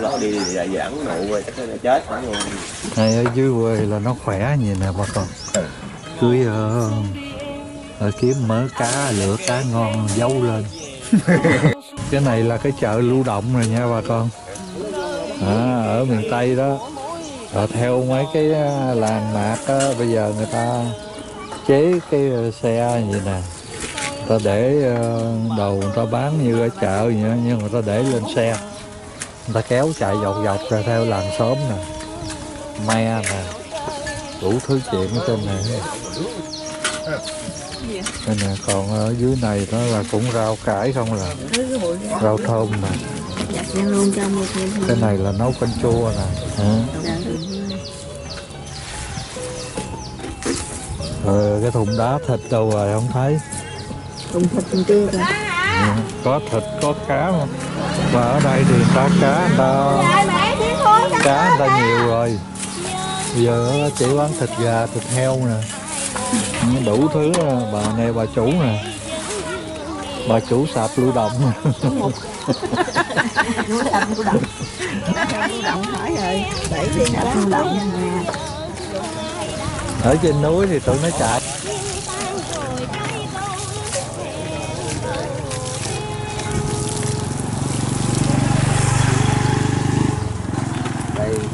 Rồi đi nụ rồi chắc nó chết phải luôn. này ở dưới quê là nó khỏe như nè bà con. Cưới ờ, ờ, kiếm mớ cá lựa cá ngon giấu lên. Cái này là cái chợ lưu động rồi nha bà con. À, ở miền tây đó. Rồi theo mấy cái làng mạc á, bây giờ người ta chế cái ờ, xe như nè. Người ta để ờ, đồ người ta bán như ở chợ vậy nhưng người ta để lên xe người ta kéo chạy dọc dọc ra theo làng xóm nè. Me nè. Đủ thứ chuyện ở trên này. Đây nè còn ở dưới này đó là cũng rau cải không là? Rau thơm nè. Cái này là nấu canh chua nè. Hả? Ờ, cái thùng đá thịt đâu rồi không thấy? Cùng thịt rồi Ừ, có thịt có cá mà và ở đây thì người ta cá người ta cá người ta nhiều rồi. Bây giờ chỉ bán thịt gà thịt heo nè. Đủ thứ à, bà này bà chủ nè. Bà chủ sạp lưu động. Ở trên núi thì tụi nó chạy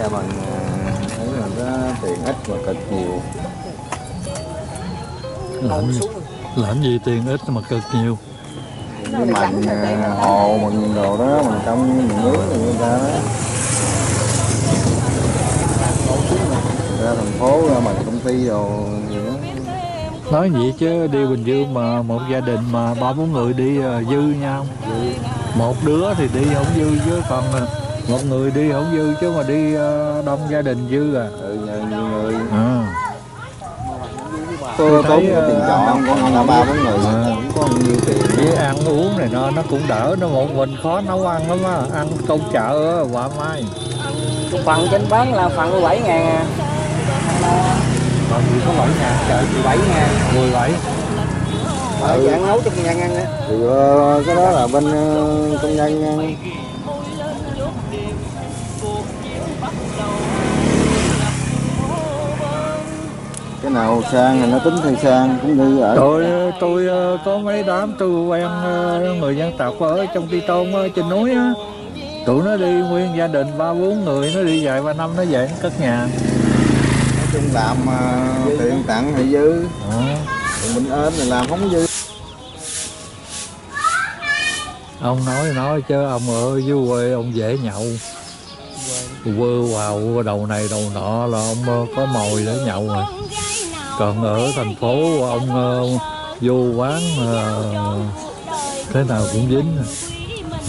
Đây ta bằng thấy là nó tiền ít mà cực nhiều. làm gì, làm gì tiền ít mà cực nhiều? Cái bằng à, hồ bằng đồ đó bằng trong bằng nước rồi người ta ra thành phố ra bằng công ty đồ gì đó. Nói vậy chứ đi bình dương mà một gia đình mà ba bốn người đi à, dư nhau một đứa thì đi không dư chứ còn một người đi không dư chứ mà đi à, đông gia đình dư à ừ, nhiều người à. có thấy, tốn tiền ờ, chọn có là ba bốn người ờ. cũng có bao nhiêu tiền với ăn uống này nó nó cũng đỡ nó một mình khó nấu ăn lắm á ăn công chợ á quả mai phần trên bán là phần 17 ngàn à. còn gì có bảy ngàn chợ 17 ngàn 17 Ở ừ. nấu cho người dân ăn á. thì ờ, cái đó là bên ờ, công nhân nào sang thì nó tính theo sang cũng như ở tôi tôi ờ, có mấy đám tôi quen ờ, người dân tộc ở trong Ti Tôn ở trên núi á. Tụi nó đi nguyên gia đình ba bốn người nó đi vài ba năm nó về nó cất nhà. Nói chung làm mà tiền tặng thì dư. Ờ. còn mình ốm thì làm không dư. Ông nói nói chứ ông ở dưới quê ông dễ nhậu. Quơ vào đầu này đầu nọ là ông ờ, có mồi để nhậu rồi còn ở thành phố ông ờ, vô quán ờ, thế nào cũng dính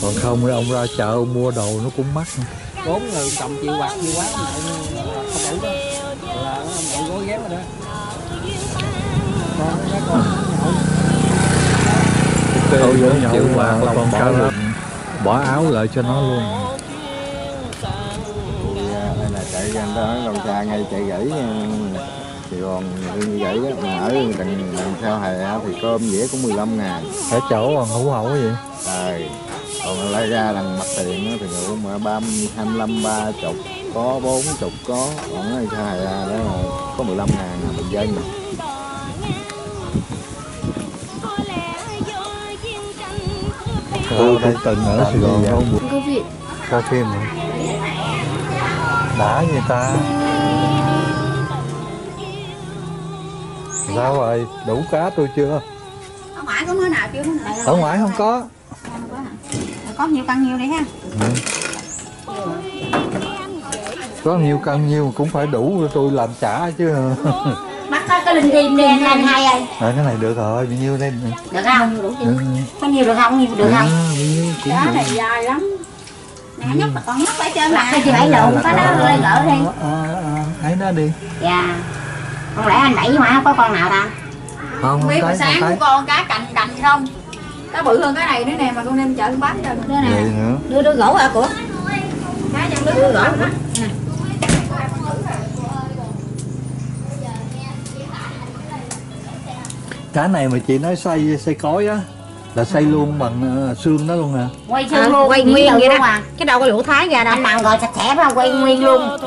còn không thì ông ra chợ ông mua đồ nó cũng mắc Bốn người cộng chịu bạc chịu quá không đủ đó. Là ông gói ghém rồi đó. Con mấy con nhậu. Thôi vô chịu còn bỏ cao áo lại cho nó luôn thì à, đây là chạy ra đó lòng xa ngay chạy gãy thì còn như gãy đó, mà ở đằng, đằng sau hè á thì cơm dĩa cũng 15 ngàn. Ở chỗ còn hữu hậu vậy? Rồi còn lấy ra đằng mặt tiền á thì ngủ mà ba hai mươi lăm ba chục có bốn chục có còn ở sau hè đó là có 15 ngàn là bình dân tôi tôi từng ở Sài Gòn Không? Có việc. Coi phim đã vậy ta sao rồi đủ cá tôi chưa? Ở ngoài có mớ nào chưa? Mớ nào ở ngoài không có. Có nhiều cân nhiều đi ha. Có nhiều cân nhiêu cũng phải đủ cho tôi làm trả chứ. Bắt có cái linh kim anh hai ơi. À, cái này được rồi bao nhiêu đây? Được không? Đủ chưa? ừ. Có nhiều được không? Nhiều được à, không? bao nhiêu cũng được. này dài lắm. Nè nhóc mà con nhóc phải trơn mặt hay chị bảy lộn có đó lên gỡ đi. À, à, ấy nó đi. Dạ Không lẽ anh đẩy không có con nào ta? không Không biết thấy sáng không của con cá cành cành không? Cá bự hơn cái này nữa nè mà con đem chợ con bán cho Đưa nè Đưa đưa gỗ à của. Cá nước Đưa gỗ Nè cá này mà chị nói xay xay cối á là xây luôn bằng ờ, xương đó luôn hả quay À, xương luôn quay nguyên vậy đó. à Cái đâu có lũ thái ra đâu. Anh làm rồi sạch sẽ phải không? Quay nguyên luôn.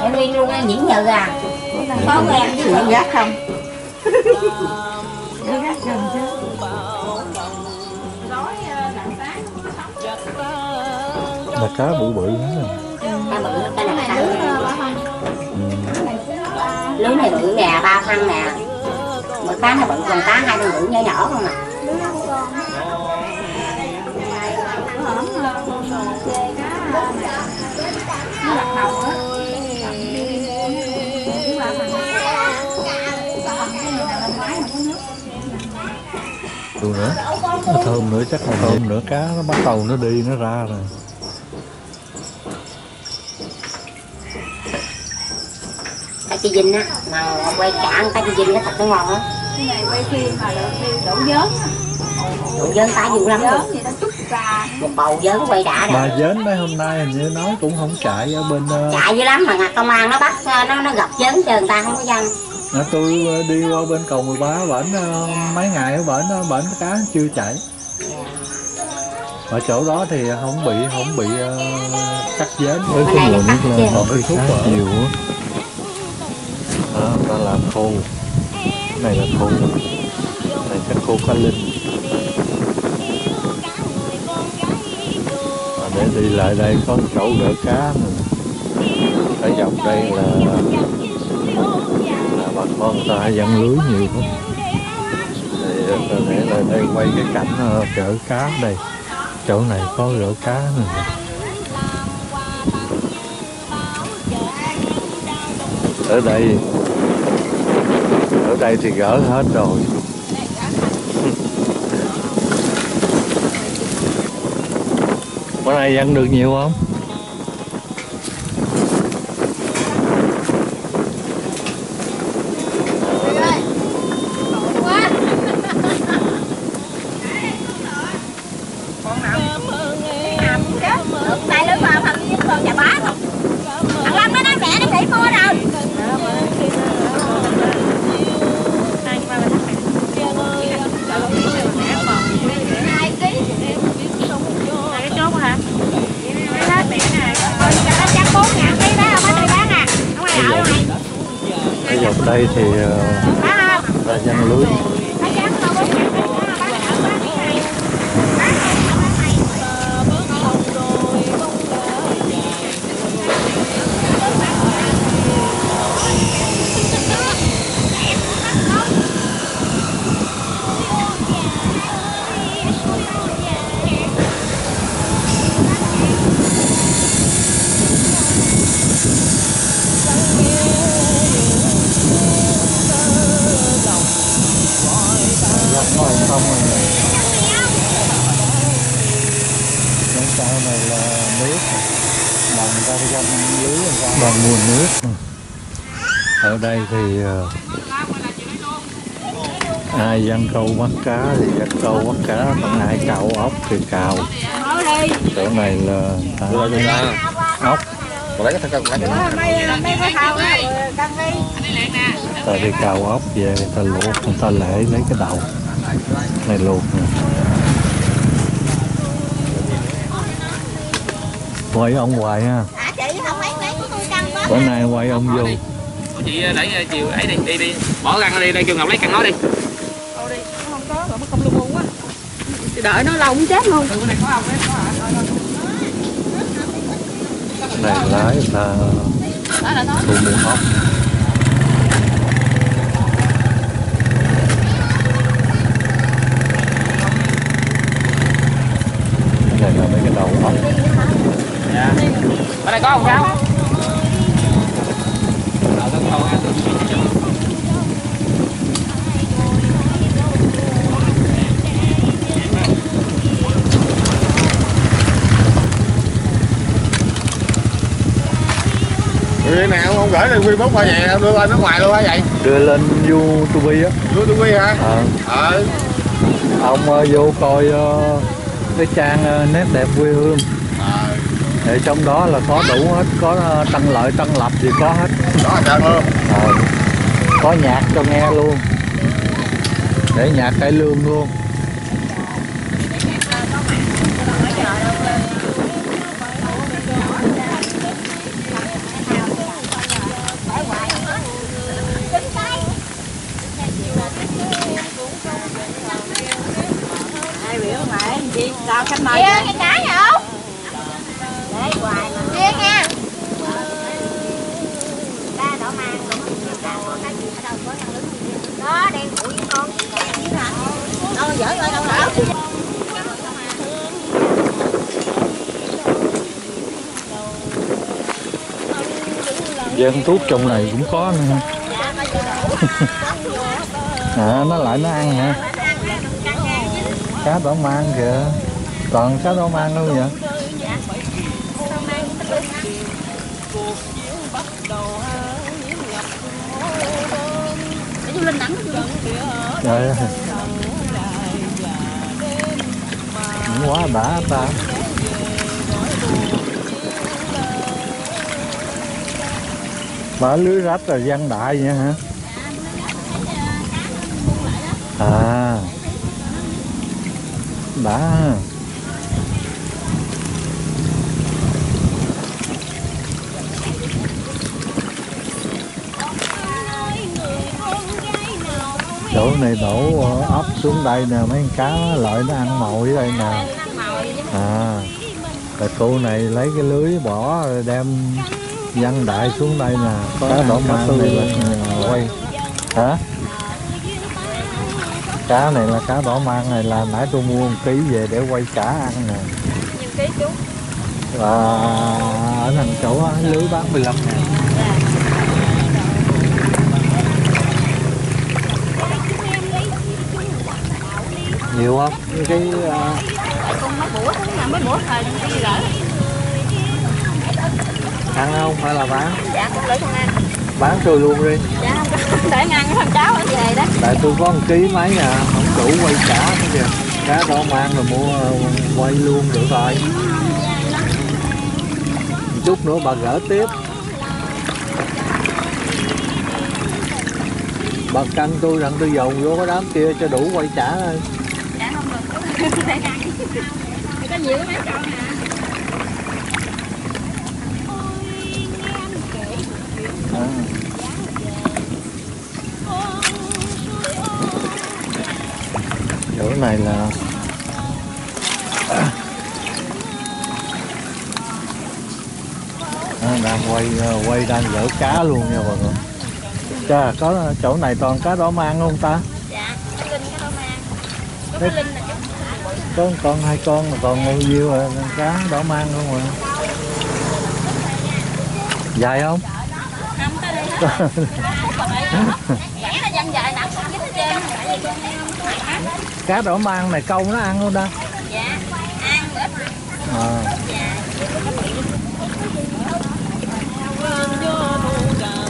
Quay nguyên luôn ăn nhẫn nhờ à có em chứ Lửa gác không? Lửa gác gần chứ? Là cá bự bự xanh lưới này bự nè ba phân nè. Một cá nó bự còn cá hai con bự nhỏ nhỏ không à thơm nữa chắc là thơm nữa. Cá nó bắt đầu nó đi nó ra rồi. Cá chi vinh á mà quay cạn cá chi vinh nó thật nó ngon lắm. Cái này quay phim mà được đi đổ dớn dớn cá dữ lắm dớn ra. Một bầu dớn quay đã mà nè dến mấy hôm nay hình như nói cũng không chạy ở bên ờ, chạy dữ lắm mà ngặt công an nó bắt nó nó gặp dớn chờ người ta không có dân Nè, tôi ờ, đi qua bên cầu 13 bển ờ, mấy ngày ở bển ờ, bển cá chưa chạy. Ở chỗ đó thì không bị không bị cắt dến với này nó cắt chứ. còn cái thuốc nhiều á đó ta làm khô cái này là khô này chắc khô cá linh. Và để đi lại đây có chỗ gỡ cá nữa. Ở dọc đây là là bà con người ta dẫn lưới nhiều lắm. Để, có để lại đây quay cái cảnh ờ, chở cá đây. Chỗ này có rửa cá này ở đây ở đây thì gỡ hết rồi. Bữa nay ăn được nhiều không? Đây thì ờ, là dân lưới nó chắc không bốn ngàn cái đó bán ở bán cái này bán không bán này dọc ngồi không rồi Bên sau này là nước. Bằng phải dân lưới bằng nguồn nước. Ở đây thì ờ, ai dân câu bắt cá thì dân câu bắt cá còn ai cạo ốc thì cào. Chỗ này là ta ốc. Còn lấy cái thân con lấy mấy mấy cái ta đi cào ốc về người ta luộc người ta lễ lấy cái đầu này luộc nè. Quay ông hoài ha. À chị không mấy mấy của tôi căng quá. Bữa nay quay ông vô. chị lấy ờ, chiều ấy đi đi đi. Bỏ răng đi đây kêu ngọc lấy căn nó đi. Không có rồi mất công lu bu quá đợi nó lâu cũng chết luôn. Này lái là thu mua ốc cái này đầu ốc dạ. Ở đây có không ha. Người nào không gửi lên Facebook qua vậy đưa qua nước ngoài luôn hả vậy. Đưa lên youtube á. Quy hả? Ờ. Ờ. Ông ờ, vô coi ờ, cái trang ờ, nét đẹp quê hương. Ờ để trong đó là có đủ hết có ờ, tăng lợi tăng lập gì có hết. Đó là trơn luôn Ờ, có nhạc cho nghe luôn. Để nhạc cải lương luôn mời khách mời kia cái cá này không? Để hoài mà. Nha. Ba đỏ mang cũng có cái gì ở đâu có năng đâu giỡn rồi đâu nữa Vậy thuốc trong này cũng có nữa dạ, à, nó lại nó ăn hả? Cá đỏ mang kìa còn cá đỏ mang đâu vậy? Trời ơi Cũng quá đã ta? Mở lưới rách rồi văn đại vậy hả? À. Đã này đổ ờ, ấp xuống đây nè mấy con cá lợi nó ăn mồi ở đây nè. À rồi cô này lấy cái lưới bỏ rồi đem văn đại xuống đây nè. Có cá đỏ mang này là quay hả? Cá này là cá đỏ mang này là nãy tôi mua một ký về để quay chả ăn nè. Nhiều ký chú. Và ở thằng chỗ lưới bán 15 ngàn nhiều không? Cái thời đi gỡ ăn không phải là bán? Dạ con lấy con ăn. Bán tôi luôn đi. Dạ không để ăn với thằng cháu ở về đó. Tại tôi có một ký mấy à không đủ quay trả nữa kìa. Cá đỏ mang rồi mua quay luôn được rồi. Một chút nữa bà gỡ tiếp. Bà canh tôi rằng tôi dồn vô cái đám kia cho đủ quay trả thôi Dạ không được để ăn Có nhiều mấy con nè À. chỗ này là à, đang quay quay đang gỡ cá luôn nha bà con Chà, có chỗ này toàn cá đỏ mang không ta? Dạ cái linh cái đó mang. Có cái linh chú có một con, hai con, mà còn bao nhiêu rồi cá đỏ mang không à. Dài không? Cá đỏ mang này câu nó ăn không ta Dạ ăn à.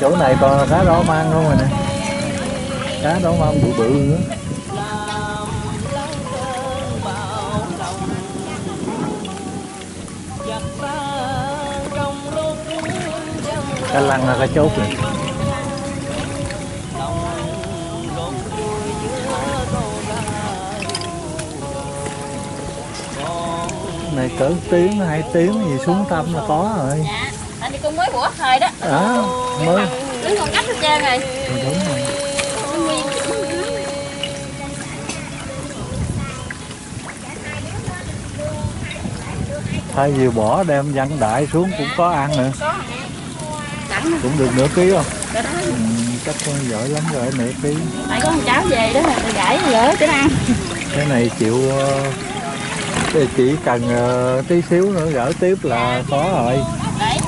chỗ này còn là cá đỏ mang không rồi nè. Cá đỏ mang bự bự nữa. Cái lăng là cái chốt này này cỡ tiếng hai tiếng gì xuống tâm là có rồi. Dạ Tại vì con mới bữa thời đó. À mới. Đứng con cách hết trơn rồi đúng rồi. Thay vì bỏ đem văn đại xuống cũng có ăn nữa Sẵn cũng được nửa ký không? Cái đó. Ừ, chắc con giỏi lắm rồi nửa ký. Tại có con cháu về đó là gãy gỡ nó ăn. Cái này chịu ờ, cái chỉ cần ờ, tí xíu nữa gỡ tiếp là có rồi. Để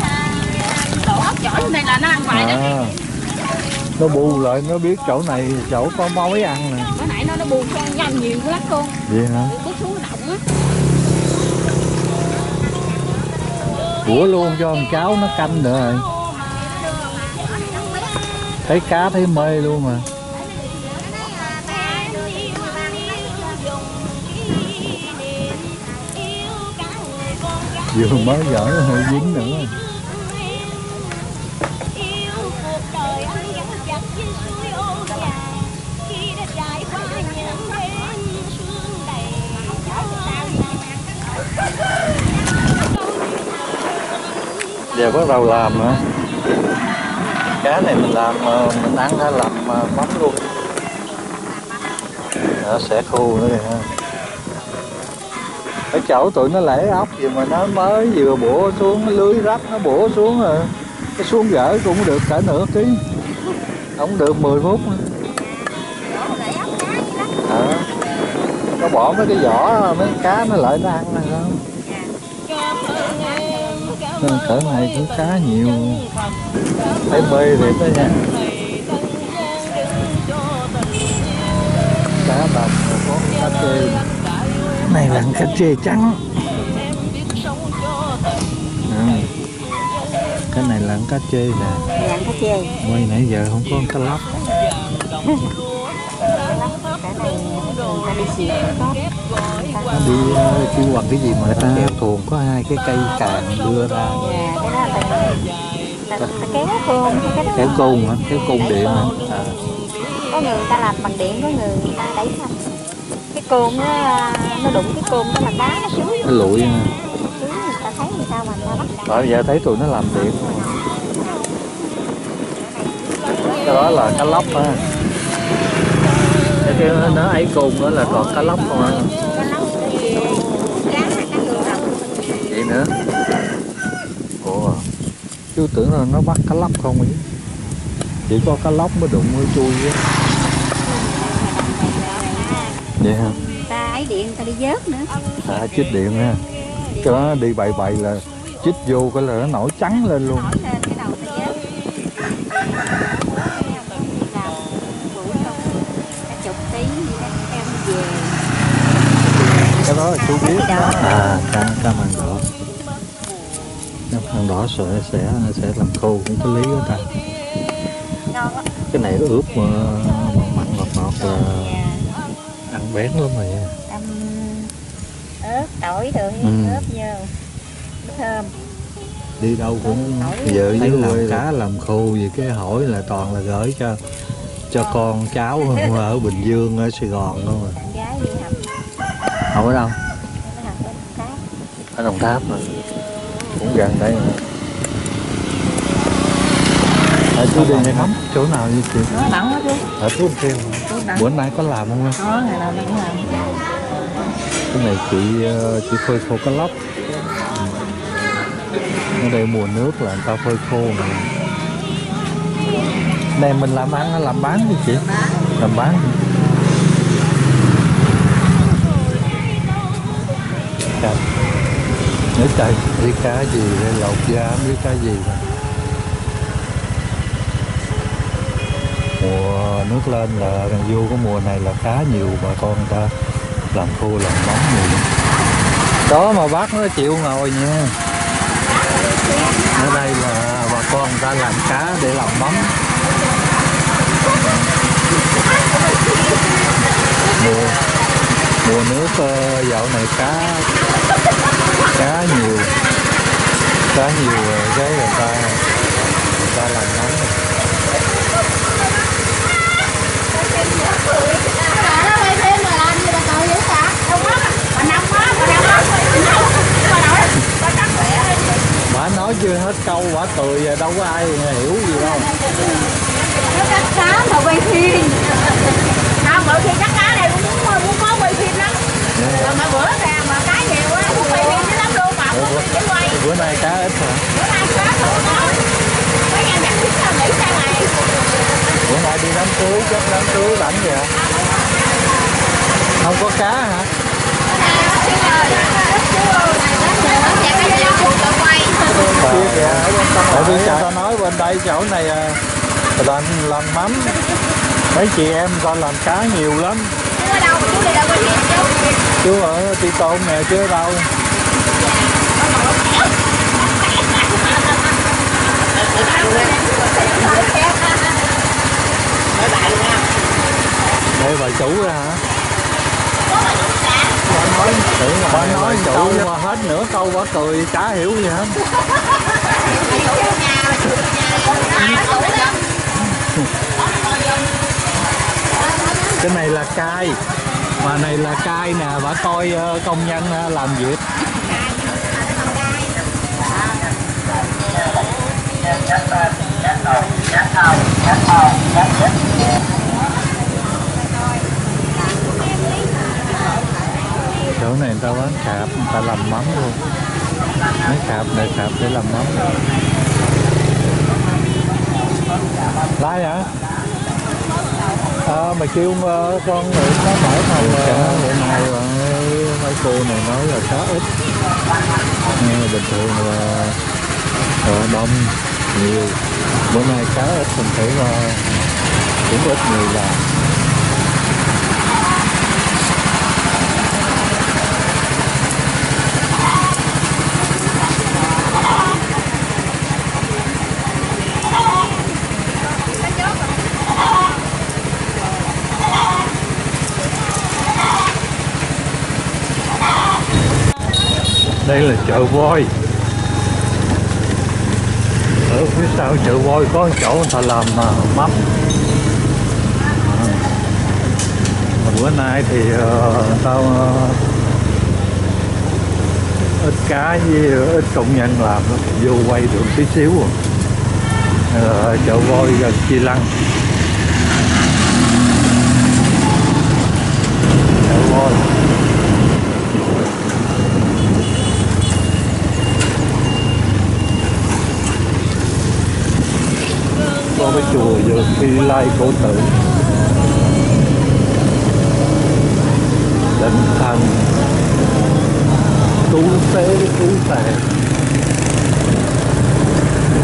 ốc chổi lên đây là nó ăn hoài đó. À, nó bù lại nó biết chỗ này chỗ có mối ăn nè. Bữa nãy nó nó buồn con nhanh nhiều quá con. Vậy hả? Bước xuống động á. Bủa luôn cho con cháu nó canh nữa rồi thấy cá thấy mê luôn mà. Vừa mới gỡ hơi dính nữa. Giờ bắt đầu làm nữa cá này mình làm ờ, mình ăn hay làm ờ, mắm luôn. Nó sẽ khô nữa kìa ở chỗ tụi nó lễ ốc gì mà nó mới vừa bổ xuống lưới rách nó bổ xuống rồi. Cái xuống gỡ cũng được cả nửa ký. Không được 10 phút nữa. À, nó bỏ mấy cái vỏ mấy cái cá nó lại nó ăn này không? Cỡ này cũng khá nhiều. Thấy bơi thiệt đó nha. Cá đồng rồi có cá chê. Này là cá chê trắng. À, cái này là cá chê nè. Quay nãy giờ không có cá lóc đi nó đi kêu bằng cái gì mà người ta thường có hai cái cây càng đưa ra Dạ cái đó là kéo côn cái kéo côn hả kéo côn điện hả à, có người ta làm bằng điện có người ta đẩy thành cái côn nó nó đụng cái côn nó là đá nó chuối nó lụi nè người ta thấy người ta mà người ta bắt bởi giờ thấy tụi nó làm điện cái đó là cá lóc ha cái nó ấy côn đó là còn cá lóc không rồng vậy nữa. Ủa chú tưởng là nó bắt cá lóc không ấy? Chỉ có cá lóc mới đụng mới chui á. Vậy hả? Ta ấy điện ta đi vớt nữa. À chích điện ha. Cái đó đi bậy bậy là chích vô cái là nó nổi trắng lên luôn. Nổi lên cái đầu ta vớt làm bự không cả chục tí gì đó em về cái đó chú biết. Đó. à cá cá măng đỏ cá măng đỏ sẽ sẽ sẽ làm khô cũng có lý đó ta. Cái này nó ướp mà mặn ngọt ngọt là ăn bén lắm rồi Đâm ớt tỏi rồi Ừ. ớt vô thơm. Đi đâu cũng giờ với làm cá làm khô gì cái hỏi là toàn là gửi cho cho con cháu ở Bình Dương ở Sài Gòn không à không ở đâu. Ở Đồng Tháp mà. Cũng gần đây mà. À, chú đi ngắm chỗ nào như chị? Nó nặng quá chứ. Ở Phú Nặng. bữa nay có làm không em? có ngày nào cũng làm. Cái này chị ờ, chị phơi khô cá lóc. Ở đây mùa nước là người ta phơi khô nè này mình làm ăn làm bán đi chị. Làm bán trời nhớ trời biết cá gì đây? Lột da không biết cá gì mà mùa nước lên là vô của mùa này là cá nhiều bà con người ta làm khô, làm mắm nhiều. Đó, mà bác nó chịu ngồi nha. Ở đây là bà con người ta làm cá để làm mắm mùa mùa nước ờ, dạo này cá cá nhiều cá nhiều ờ, cái người ta người ta làm nóng nó gì cả quá quá bà nói chưa hết câu quả cười à, đâu có ai hiểu gì đâu. Nó cắt cá mà quay phim. Sao bữa khi cắt cá này cũng muốn muốn có quay phim lắm rồi mà bữa ra mà cá nhiều quá muốn quay phim với lắm luôn mà không để quay. bữa nay cá ít hả? Bữa nay cá không có mấy em đặt thích sao nghĩ sang này. Bữa nay đi đám cưới chắc đám cưới rảnh vậy? Không có cá hả? Tại vì ta nói bên đây chỗ này ta làm mắm. Mấy chị em ta làm cá nhiều lắm. Chú ở Tri Tôn nè chứ ở đâu. Đây bà chủ ra hả? Bà nói câu mà hết nửa câu bà cười chả hiểu gì hết. Cái này là cay mà này là cai nè, bà coi ờ, công nhân ờ, làm việc chỗ này người ta bán cạp, người ta làm mắm luôn. Mấy cạp để cạp để làm mắm. Lai hả? Ờ, à, mày kêu ờ, con người nó mở thầu cá bữa nay ờ, mấy cô này nói là khá ít. À, bình thường là ờ, đông nhiều. Bữa nay cá ít mình thấy là cũng ít người làm. Đây là chợ voi ở phía sau chợ voi có chỗ người ta làm à, mắm À. mà bữa nay thì uh, tao uh, ít cá với ít công nhân làm vô quay được tí xíu à. Chợ voi gần chi lăng chợ voi có cái chùa giờ phi lai cổ tử. Định thành tú tế tú tề